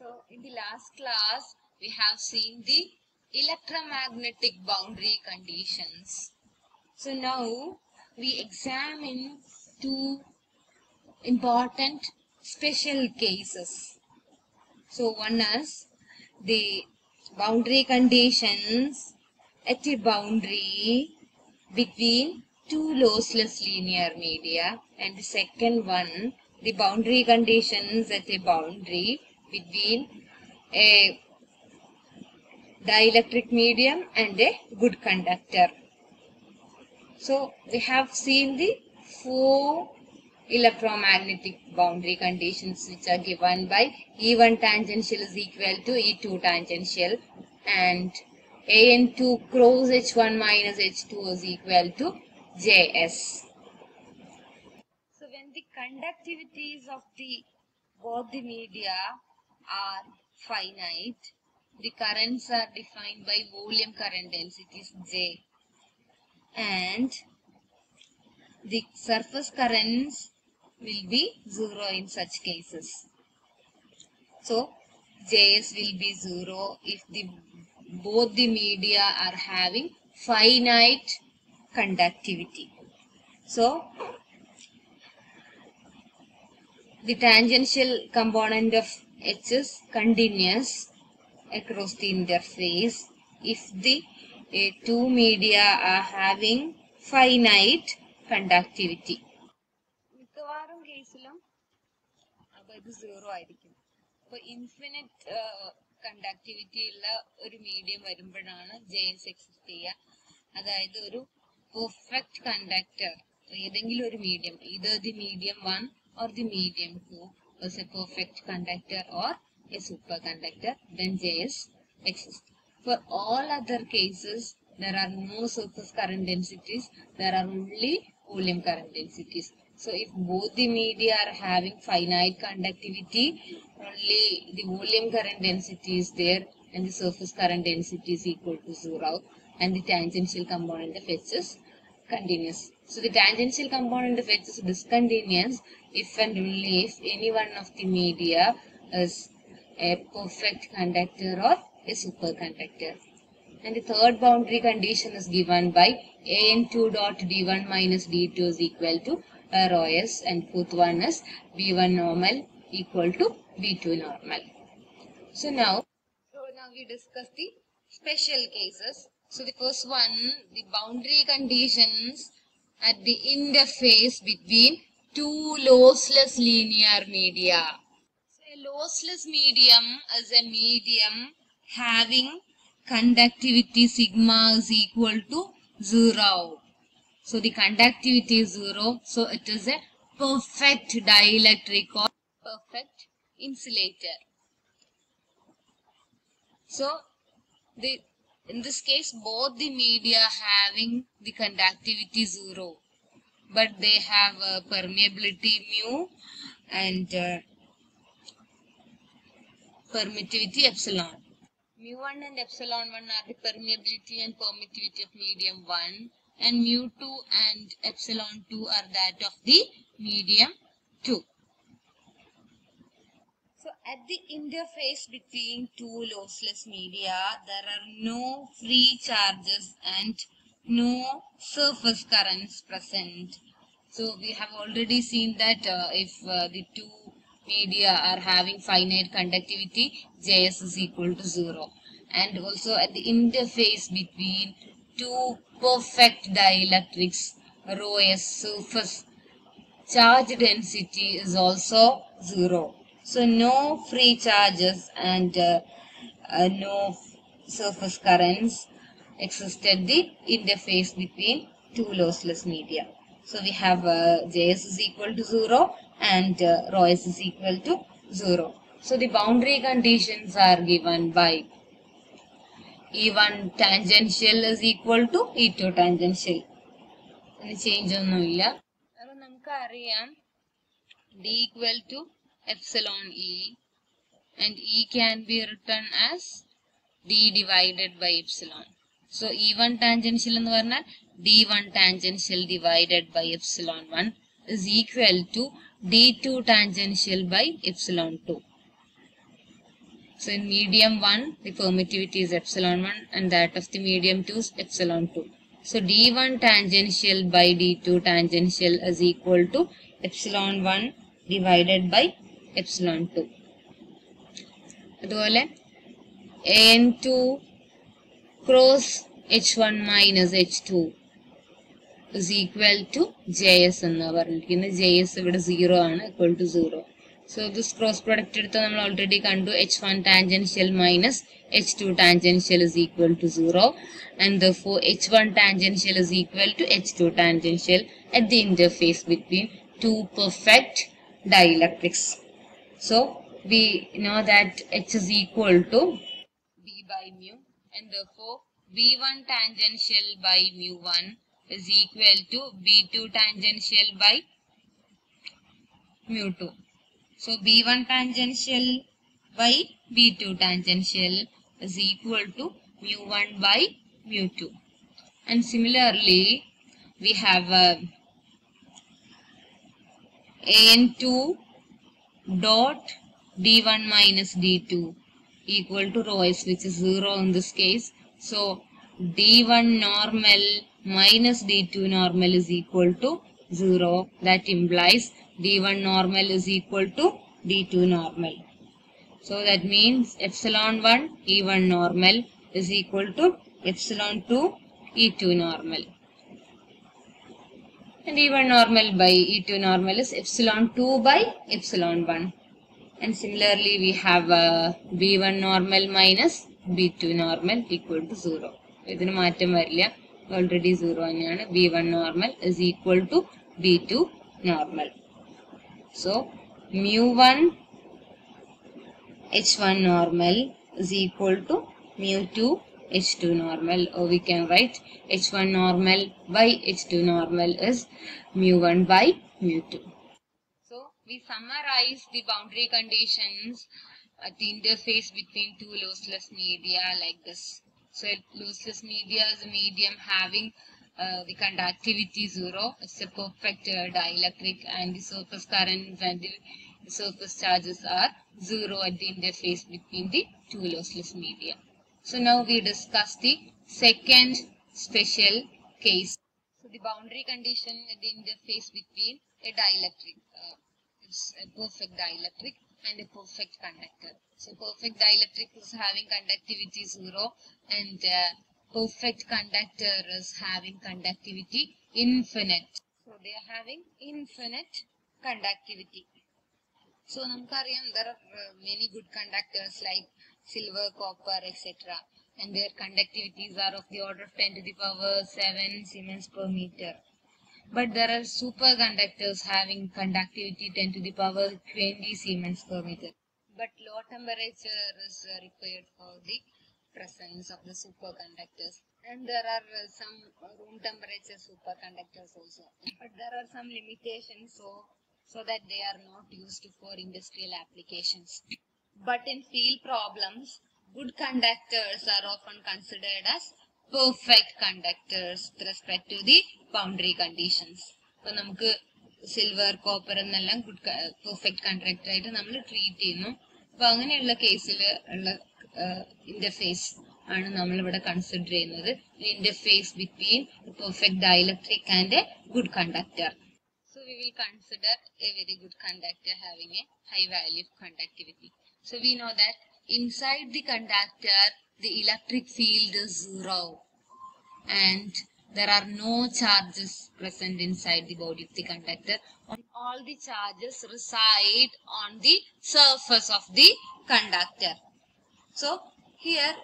So in the last class, we have seen the electromagnetic boundary conditions. So now we examine two important special cases. So one is the boundary conditions at a boundary between two lossless linear media and the second one the boundary conditions at a boundary between a dielectric medium and a good conductor. So we have seen the four electromagnetic boundary conditions which are given by E1 tangential is equal to E2 tangential and AN2 cross H1 minus H2 is equal to JS. So when the conductivities of the both the media are finite, the currents are defined by volume current densities J and the surface currents will be zero in such cases. So Js will be zero if the both the media are having finite conductivity. So the tangential component of H is continuous across the interface. If the uh, two media are having finite conductivity. മിക്കവാറും കേസിലും അപ്പൊ ഇത് zero ആയിരിക്കും. അപ്പൊ infinite conductivity ഉള്ള ഒരു medium വരുമ്പോഴാണ് J S exist ചെയ്യുക. അതായത് ഒരു പെർഫെക്റ്റ് കണ്ടക്ടർ ഏതെങ്കിലും ഒരു മീഡിയം ഇത് the medium one or the medium two was a perfect conductor or a superconductor, then Js exists. For all other cases, there are no surface current densities, there are only volume current densities. So if both the media are having finite conductivity, only the volume current density is there and the surface current density is equal to zero and the tangential component of H is continuous. So the tangential component of H is discontinuous if and only if any one of the media is a perfect conductor or a superconductor. And the third boundary condition is given by an2 dot d1 minus d2 is equal to rho s and fourth one is b1 normal equal to b2 normal. So now, so now we discuss the special cases. So the first one, the boundary conditions at the interface between two lossless linear media. So a lossless medium is a medium having conductivity sigma is equal to zero. So the conductivity is zero. So it is a perfect dielectric or perfect insulator. So the in this case both the media having the conductivity zero but they have a permeability mu and uh, permittivity epsilon. Mu1 and epsilon 1 are the permeability and permittivity of medium 1 and mu2 and epsilon 2 are that of the medium 2 so at the interface between two lossless media, there are no free charges and no surface currents present. So we have already seen that uh, if uh, the two media are having finite conductivity, Js is equal to 0. And also at the interface between two perfect dielectrics, rho s surface charge density is also 0. So no free charges and uh, uh, no surface currents exist at the interface between two lossless media. So we have uh, Js is equal to 0 and uh, rho s is equal to 0. So the boundary conditions are given by E1 tangential is equal to E2 tangential. Any change ഒന്നുമില്ല അപ്പോൾ നമുക്കറിയാം D equal to epsilon E and E can be written as D divided by So, E1 tangential എന്ന് varna, D1 tangential divided by epsilon 1 is equal to D2 tangential by epsilon 2. So in medium 1, the permittivity is epsilon 1 and that of the medium 2 is epsilon 2. So d1 tangential by d2 tangential is equal to epsilon 1 divided by epsilon 2. അതുപോലെ an2 cross H1 minus H2 is equal to Js and our Js is 0 and equal to 0. So this cross product already can do H1 tangential minus H2 tangential is equal to 0 and therefore H1 tangential is equal to H2 tangential at the interface between two perfect dielectrics. So we know that H is equal to B by mu therefore B1 tangential by mu 1 is equal to B2 tangential by mu 2. So B1 tangential by B2 tangential is equal to mu 1 by mu 2. And similarly, we have uh, an2 dot d1 minus d2 equal to rho s which is 0 in this case. So d1 normal minus d2 normal is equal to 0. That implies d1 normal is equal to d2 normal. So that means epsilon 1 e1 normal is equal to epsilon 2 e2 normal. And e1 normal by e2 normal is epsilon 2 by epsilon 1 and similarly we have uh, b1 normal minus b2 normal equal to 0. ഇതിനെ മാറ്റം വരില്ല already 0 ആണ് b1 normal is equal to b2 normal. So mu1 h1 normal is equal to mu2 h2 normal or we can write h1 normal by h2 normal is mu1 by mu2 we summarize the boundary conditions at the interface between two lossless media like this. So lossless media is a medium having uh, the conductivity zero. It's a perfect uh, dielectric and the surface currents and the surface charges are zero at the interface between the two lossless media. So now we discuss the second special case. So the boundary condition at the interface between a dielectric, uh, is a perfect dielectric and a perfect conductor. So perfect dielectric is having conductivity 0 and uh, perfect conductor is having conductivity infinite. So they are having infinite conductivity. So Namkaryam, there are uh, many good conductors like silver, copper, etc. And their conductivities are of the order of 10 to the power 7 Siemens per meter. But there are superconductors having conductivity 10 to the power 20 Siemens per meter. But low temperature is uh, required for the presence of the superconductors. And there are uh, some room temperature superconductors also. But there are some limitations so, so that they are not used for industrial applications. But in field problems, good conductors are often considered as perfect conductors with respect to the boundary conditions അപ്പൊ നമുക്ക് silver copper എന്നെല്ലാം good perfect conductor ആയിട്ട് നമ്മൾ treat ചെയ്യുന്നു. അപ്പൊ അങ്ങനെയുള്ള കേസിൽ ഉള്ള ഇന്റർഫേസ് ആണ് നമ്മൾ ഇവിടെ കൺസിഡർ ചെയ്യുന്നത് interface between perfect dielectric and a good conductor So we will consider a very good conductor having a high value of conductivity. So we know that inside the conductor, the electric field is zero and there are no charges present inside the body of the conductor. All the charges reside on the surface of the conductor. So here,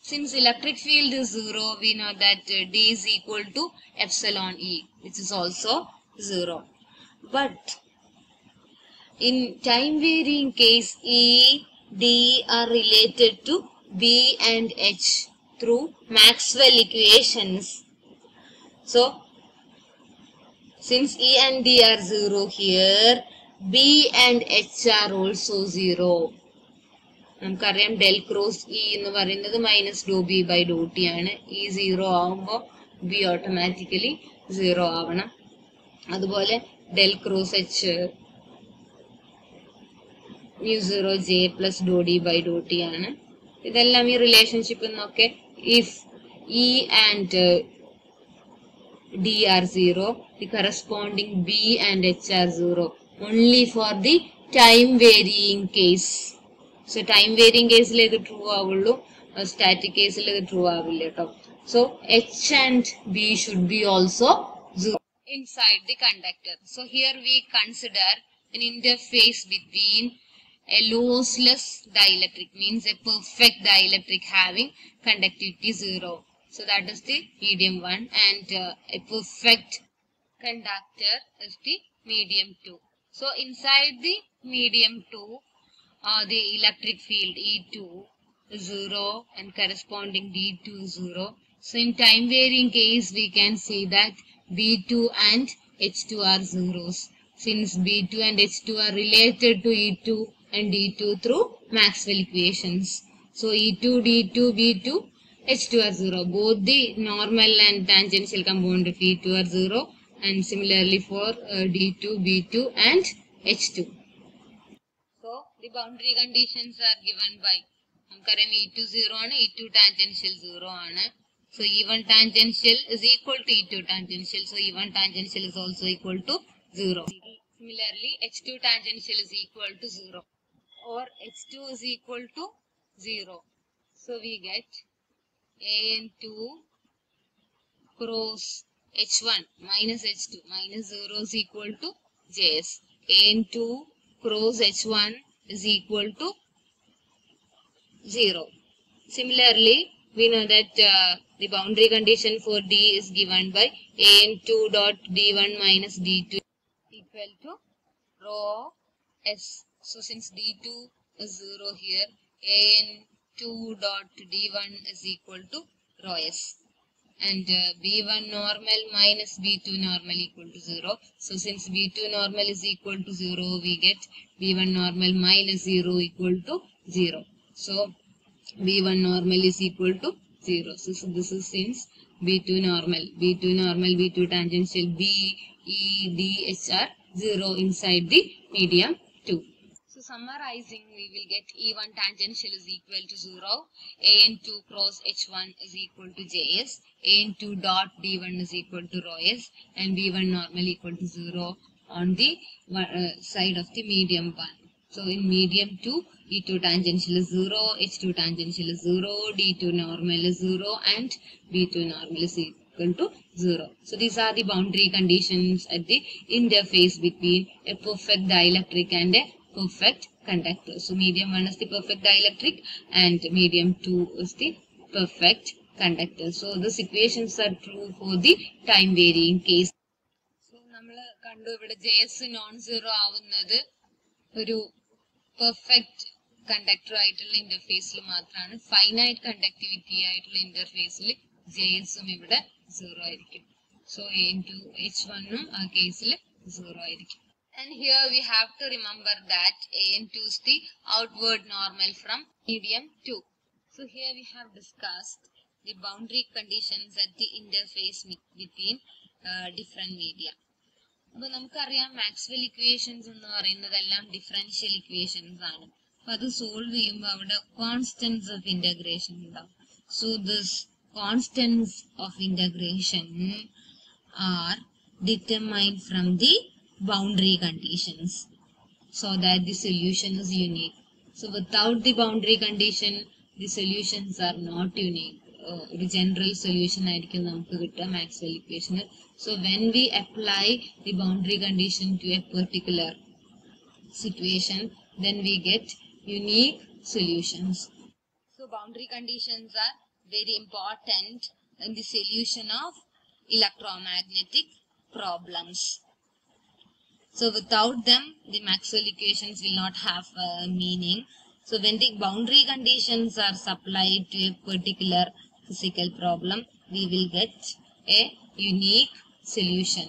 since electric field is zero, we know that uh, D is equal to epsilon E, which is also zero. But in time varying case, E, D are related to B and H through Maxwell equations. So, since E and D are 0 here, B and H are also zero. നമുക്കറിയാം del cross E എന്ന് പറയുന്നത് minus dow B by dow T ആണ് E zero ആവുമ്പോൾ B automatically zero ആവണം അതുപോലെ del cross H mu zero J plus dow D by dow T ആണ് ഇതെല്ലാം ഈ റിലേഷൻഷിപ്പിൽ നിന്നൊക്കെ if E and D are 0, the corresponding B and H are 0 only for the time varying case. So time varying case ഇത് true ആവുള്ളൂ static കേസിൽ ഇത് true ആവില്ല കേട്ടോ so H and B should be also inside the conductor. So here we consider an interface between a lossless dielectric means a perfect dielectric having conductivity 0. So that is the medium 1 and uh, a perfect conductor is the medium 2. So inside the medium 2 uh, the electric field E2 is 0 and corresponding D2 is 0. So in time varying case we can say that B2 and H2 are zeros. Since B2 and H2 are related to E2 and D2 through Maxwell equations. So E2, D2, B2, H2 are 0. Both the normal and tangential component of E2 are 0 and similarly for uh, D2, B2 and H2. So the boundary conditions are given by നമുക്കറിയാം E two zero ആണ് E two tangential zero ആണ് so E one tangential is equal to E two tangential so E one tangential is also equal to zero similarly H two tangential is equal to zero or x2 is equal to 0. So we get an2 cross h1 minus h2 minus 0 is equal to js. an2 cross h1 is equal to 0. Similarly, we know that uh, the boundary condition for D is given by an2 dot d1 minus d2 equal to rho s so since d2 is 0 here, an2 dot d1 is equal to rho s. And uh, b1 normal minus b2 normal equal to 0. So since b2 normal is equal to 0, we get b1 normal minus 0 equal to 0. So b1 normal is equal to 0. So, so this is since b2 normal, b2 normal, b2 tangential, b, e, d, h are 0 inside the medium 2. So summarizing, we will get E1 tangential is equal to 0, AN2 cross H1 is equal to JS, AN2 dot D1 is equal to rho S, and B1 normal equal to 0 on the uh, side of the medium 1. So in medium 2, E2 tangential is 0, H2 tangential is 0, D2 normal is 0, and B2 normal is equal to 0. So these are the boundary conditions at the interface between a perfect dielectric and a perfect conductor. So medium 1 is the perfect dielectric and medium 2 is the perfect conductor. So these equations are true for the time varying case. So നമ്മൾ കണ്ടു ഇവിടെ S non zero ആവുന്നത് ഒരു perfect conductor ആയിട്ടുള്ള ഇന്റർഫേസിൽ മാത്രമാണ് finite conductivity ആയിട്ടുള്ള ഇന്റർഫേസിൽ J എസും ഇവിടെ സീറോ ആയിരിക്കും സോ എൻ ടു എച്ച് ആ കേസിൽ സീറോ ആയിരിക്കും And here we have to remember that AN2 is the outward normal from medium 2. So here we have discussed the boundary conditions at the interface with- between uh, different media. അപ്പൊ നമുക്കറിയാം Maxwell equations എന്ന് പറയുന്നതെല്ലാം differential equations ആണ് അപ്പൊ അത് solve ചെയ്യുമ്പോൾ അവിടെ constants of integration ഉണ്ടാവും so this constants of integration R determined from the boundary conditions so that the solution is unique. So without the boundary condition, the solutions are not unique. Uh, ഒരു general solution ആയിരിക്കും നമുക്ക് കിട്ടുക Maxwell ഇക്വേഷന് so when we apply the boundary condition to A particular situation then we get unique solutions so boundary conditions are very important in the solution of electromagnetic problems so without them, the Maxwell equations will not have uh, meaning. So when the boundary conditions are supplied to a particular physical problem, we will get a unique solution.